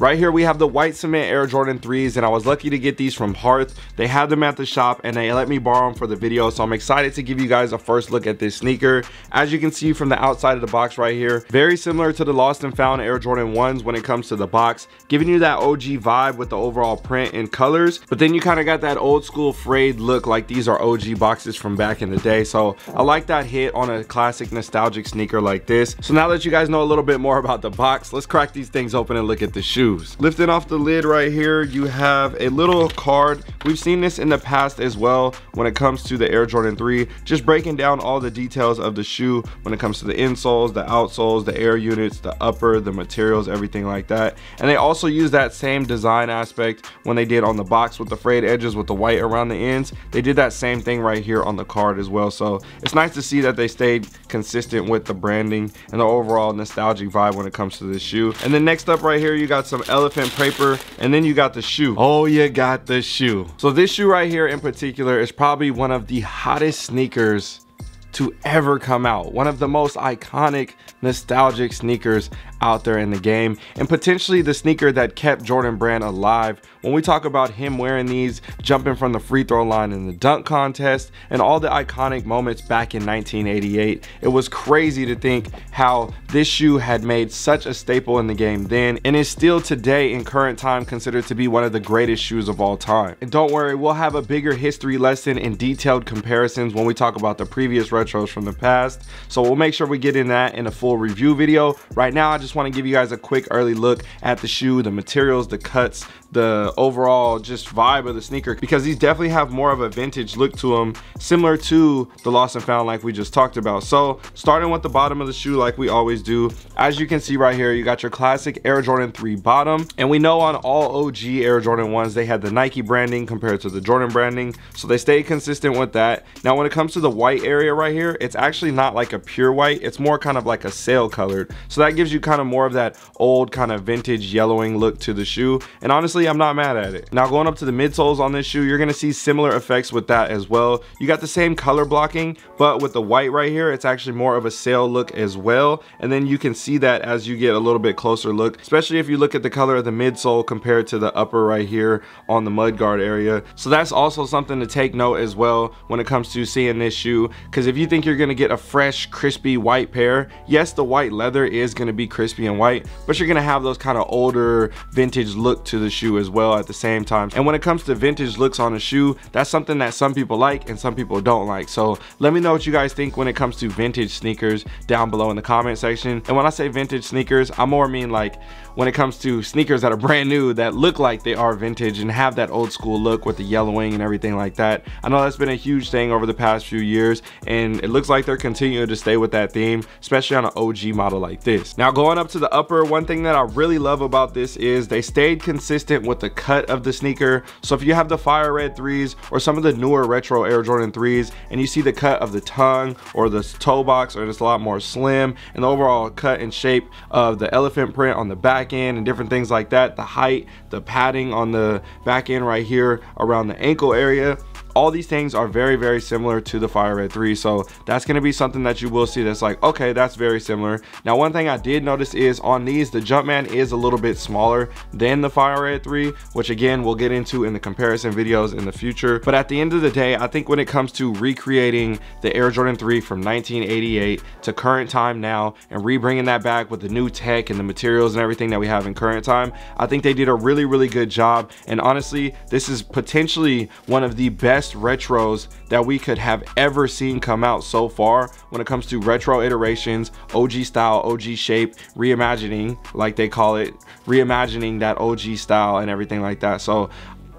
Right here we have the white cement Air Jordan 3s and I was lucky to get these from Hearth. They had them at the shop and they let me borrow them for the video so I'm excited to give you guys a first look at this sneaker. As you can see from the outside of the box right here, very similar to the lost and found Air Jordan 1s when it comes to the box, giving you that OG vibe with the overall print and colors. But then you kind of got that old school frayed look like these are OG boxes from back in the day. So I like that hit on a classic nostalgic sneaker like this. So now that you guys know a little bit more about the box, let's crack these things open and look at the shoe shoes. Lifting off the lid right here, you have a little card. We've seen this in the past as well when it comes to the Air Jordan 3, just breaking down all the details of the shoe when it comes to the insoles, the outsoles, the air units, the upper, the materials, everything like that. And they also use that same design aspect when they did on the box with the frayed edges with the white around the ends. They did that same thing right here on the card as well. So it's nice to see that they stayed consistent with the branding and the overall nostalgic vibe when it comes to this shoe. And then next up right here, you got some some elephant paper, and then you got the shoe. Oh, you got the shoe. So this shoe right here in particular is probably one of the hottest sneakers to ever come out. One of the most iconic, nostalgic sneakers out there in the game and potentially the sneaker that kept Jordan Brand alive. When we talk about him wearing these, jumping from the free throw line in the dunk contest and all the iconic moments back in 1988, it was crazy to think how this shoe had made such a staple in the game then and is still today in current time considered to be one of the greatest shoes of all time. And don't worry, we'll have a bigger history lesson and detailed comparisons when we talk about the previous retros from the past. So we'll make sure we get in that in a full review video. Right now, I just want to give you guys a quick early look at the shoe, the materials, the cuts, the overall just vibe of the sneaker because these definitely have more of a vintage look to them similar to the lost and found like we just talked about. So starting with the bottom of the shoe like we always do as you can see right here you got your classic air jordan 3 bottom and we know on all og air jordan 1s they had the nike branding compared to the jordan branding so they stayed consistent with that. Now when it comes to the white area right here it's actually not like a pure white it's more kind of like a sail colored so that gives you kind of more of that old kind of vintage yellowing look to the shoe and honestly I'm not mad at it. Now going up to the midsoles on this shoe, you're gonna see similar effects with that as well. You got the same color blocking, but with the white right here, it's actually more of a sail look as well. And then you can see that as you get a little bit closer look, especially if you look at the color of the midsole compared to the upper right here on the mudguard area. So that's also something to take note as well when it comes to seeing this shoe. Because if you think you're gonna get a fresh, crispy white pair, yes, the white leather is gonna be crispy and white, but you're gonna have those kind of older vintage look to the shoe as well at the same time. And when it comes to vintage looks on a shoe, that's something that some people like and some people don't like. So let me know what you guys think when it comes to vintage sneakers down below in the comment section. And when I say vintage sneakers, I more mean like when it comes to sneakers that are brand new that look like they are vintage and have that old school look with the yellowing and everything like that. I know that's been a huge thing over the past few years and it looks like they're continuing to stay with that theme, especially on an OG model like this. Now going up to the upper, one thing that I really love about this is they stayed consistent with the cut of the sneaker. So if you have the fire red threes or some of the newer retro Air Jordan 3s and you see the cut of the tongue or the toe box or it's a lot more slim and the overall cut and shape of the elephant print on the back back end and different things like that. The height the padding on the back end right here around the ankle area all these things are very very similar to the fire red 3 so that's going to be something that you will see that's like okay that's very similar. Now one thing i did notice is on these the jumpman is a little bit smaller than the fire red 3 which again we'll get into in the comparison videos in the future. But at the end of the day i think when it comes to recreating the air jordan 3 from 1988 to current time now and re-bringing that back with the new tech and the materials and everything that we have in current time i think they did a really really good job. And honestly this is potentially one of the best best retros that we could have ever seen come out so far when it comes to retro iterations, OG style, OG shape, reimagining, like they call it, reimagining that OG style and everything like that. So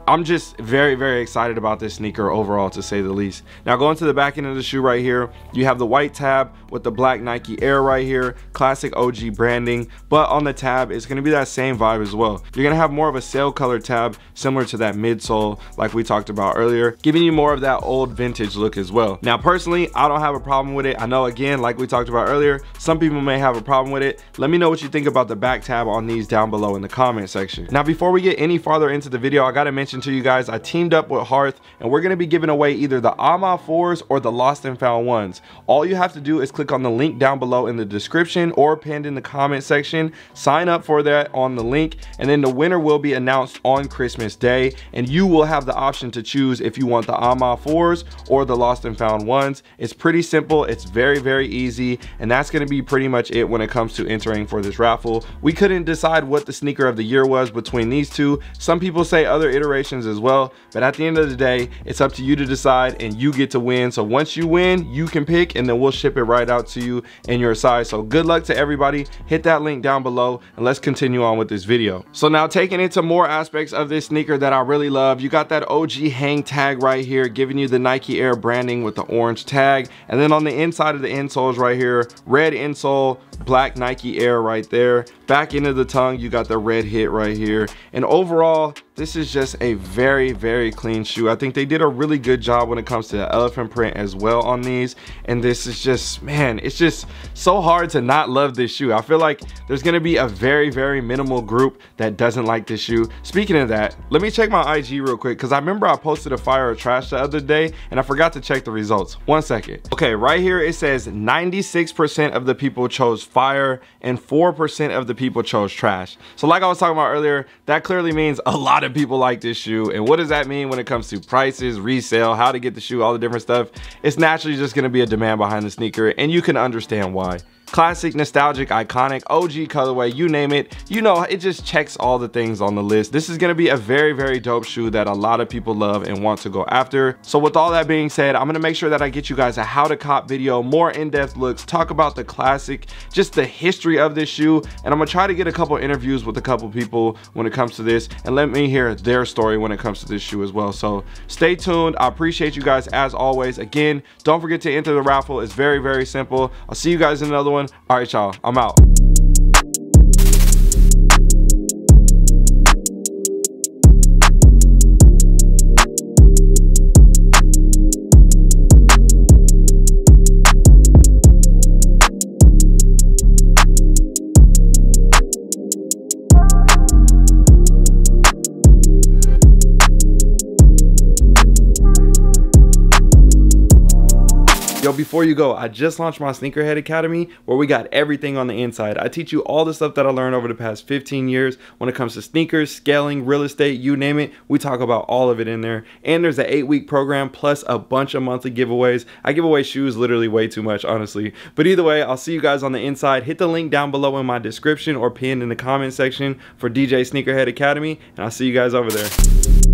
I'm just very, very excited about this sneaker overall, to say the least. Now, going to the back end of the shoe right here, you have the white tab with the black Nike Air right here, classic OG branding, but on the tab, it's gonna be that same vibe as well. You're gonna have more of a sail color tab, similar to that midsole, like we talked about earlier, giving you more of that old vintage look as well. Now, personally, I don't have a problem with it. I know, again, like we talked about earlier, some people may have a problem with it. Let me know what you think about the back tab on these down below in the comment section. Now, before we get any farther into the video, I gotta mention to you guys, I teamed up with Hearth and we're gonna be giving away either the AMA 4s or the Lost and Found ones. All you have to do is click on the link down below in the description or pinned in the comment section. Sign up for that on the link and then the winner will be announced on Christmas Day and you will have the option to choose if you want the AMA 4s or the Lost and Found ones. It's pretty simple. It's very, very easy and that's gonna be pretty much it when it comes to entering for this raffle. We couldn't decide what the sneaker of the year was between these two. Some people say other iterations as well, but at the end of the day, it's up to you to decide and you get to win. So once you win, you can pick and then we'll ship it right out to you in your size. So good luck to everybody. Hit that link down below and let's continue on with this video. So now taking into more aspects of this sneaker that I really love, you got that OG hang tag right here, giving you the Nike Air branding with the orange tag. And then on the inside of the insoles right here, red insole, black Nike Air right there. Back into the tongue, you got the red hit right here. And overall, this is just a very very clean shoe. I think they did a really good job when it comes to the elephant print as well on these. And this is just man it's just so hard to not love this shoe. I feel like there's gonna be a very very minimal group that doesn't like this shoe. Speaking of that let me check my ig real quick because i remember i posted a fire or trash the other day and i forgot to check the results. One second. Okay right here it says 96 percent of the people chose fire and four percent of the people chose trash so like i was talking about earlier that clearly means a lot of people like this shoe. And what does that mean when it comes to prices, resale, how to get the shoe, all the different stuff? It's naturally just gonna be a demand behind the sneaker and you can understand why classic, nostalgic, iconic, OG colorway, you name it. You know, it just checks all the things on the list. This is gonna be a very, very dope shoe that a lot of people love and want to go after. So with all that being said, I'm gonna make sure that I get you guys a how to cop video, more in-depth looks, talk about the classic, just the history of this shoe. And I'm gonna try to get a couple interviews with a couple people when it comes to this and let me hear their story when it comes to this shoe as well. So stay tuned. I appreciate you guys as always. Again, don't forget to enter the raffle. It's very, very simple. I'll see you guys in another one one. All right, y'all. I'm out. Yo, before you go, I just launched my Sneakerhead Academy where we got everything on the inside. I teach you all the stuff that I learned over the past 15 years when it comes to sneakers, scaling, real estate, you name it. We talk about all of it in there. And there's an eight week program plus a bunch of monthly giveaways. I give away shoes literally way too much, honestly. But either way, I'll see you guys on the inside. Hit the link down below in my description or pinned in the comment section for DJ Sneakerhead Academy. And I'll see you guys over there.